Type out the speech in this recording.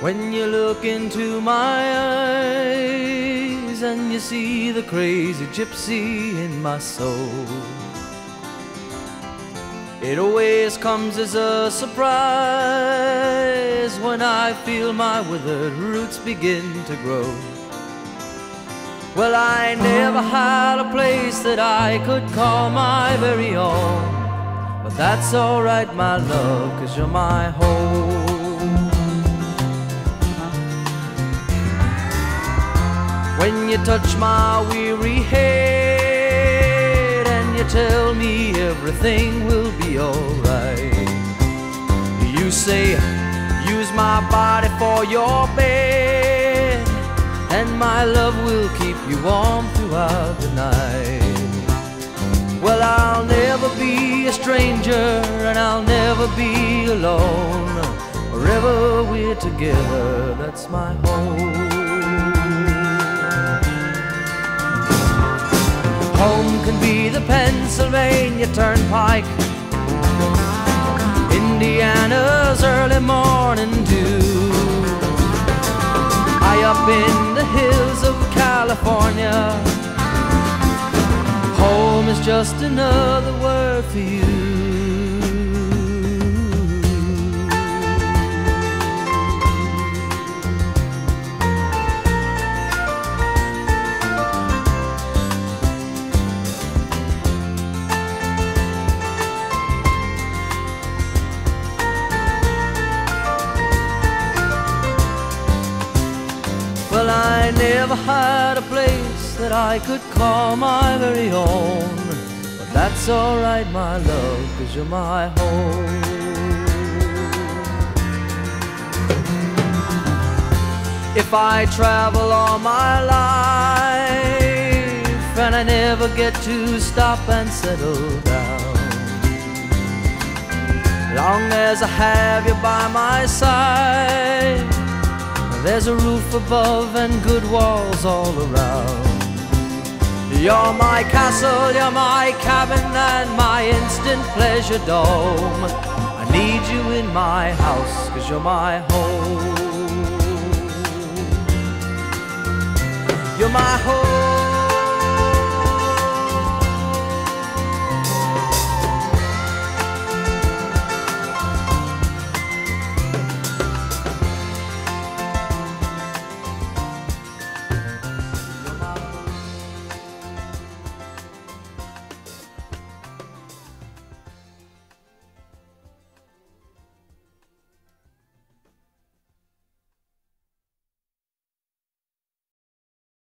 When you look into my eyes and you see the crazy gypsy in my soul, it always comes as a surprise when I feel my withered roots begin to grow. Well, I never had a place that I could call my very own. But that's alright, my love, cause you're my home. When you touch my weary head and you tell me everything will be alright. You say, use my body for your bed, and my love will keep you warm throughout the night. Well, I'll never be a stranger, and I'll never be alone. Wherever we're together, that's my home. Can be the Pennsylvania Turnpike, Indiana's early morning dew. High up in the hills of California, home is just another word for you. Never had a place that I could call my very own. But that's alright, my love, cause you're my home. If I travel all my life and I never get to stop and settle down, long as I have you by my side. There's a roof above and good walls all around. You're my castle, you're my cabin, and my instant pleasure dome. I need you in my house, cause you're my home. You're my home.